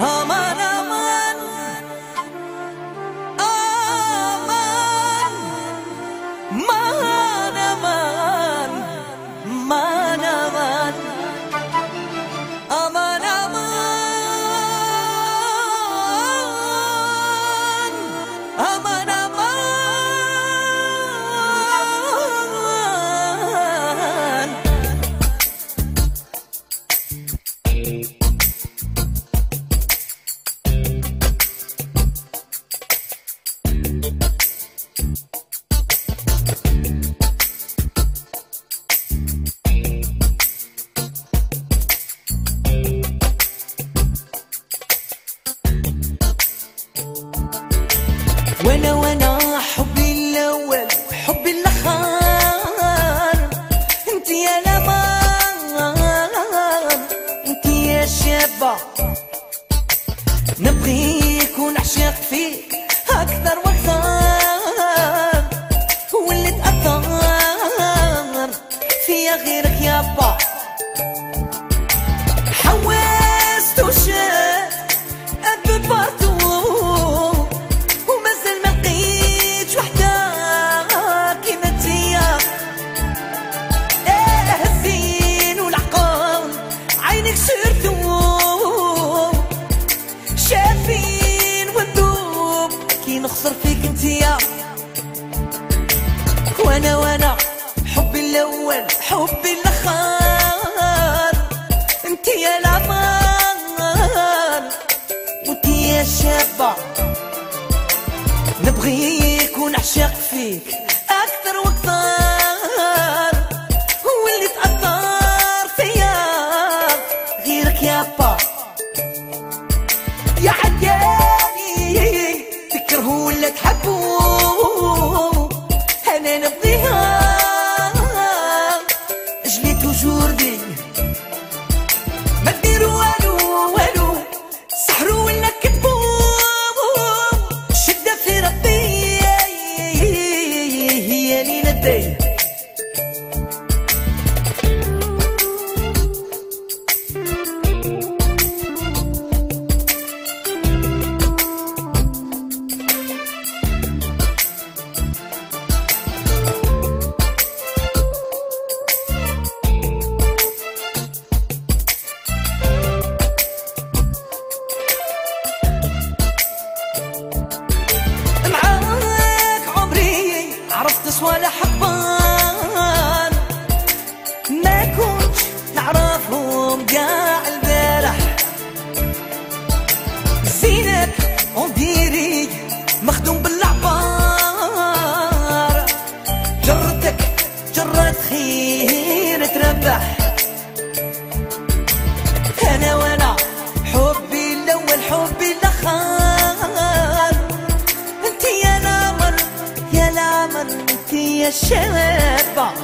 All my وأنا وأنا حبي الأول حبي الآخر. انت يا لمام انت يا شابه نبغيك ونعشق فيك. حبي الخال انت يا العمار وانت يا شابة نبغيك ونعشق فيك أكثر وأكثر هو اللي تأثر فيا غيرك يا با يا عيالي تكرهوا ولا تحبوا أنا نبغيك day. niye şelefa